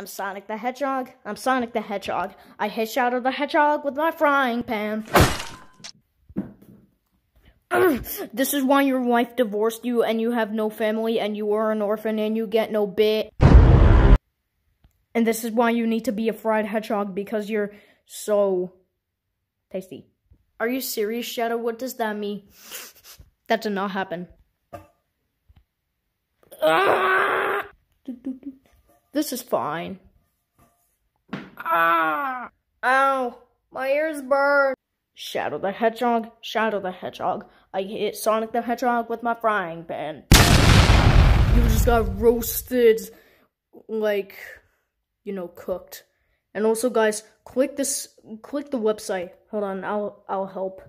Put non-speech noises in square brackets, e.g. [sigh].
I'm Sonic the Hedgehog. I'm Sonic the Hedgehog. I hit Shadow the Hedgehog with my frying pan. [clears throat] this is why your wife divorced you and you have no family and you are an orphan and you get no bit. And this is why you need to be a fried hedgehog because you're so tasty. Are you serious, Shadow? What does that mean? That did not happen. Ah! This is fine. Ah! Ow! My ears burn! Shadow the Hedgehog, Shadow the Hedgehog. I hit Sonic the Hedgehog with my frying pan. You just got roasted, like, you know, cooked. And also, guys, click this, click the website. Hold on, I'll, I'll help.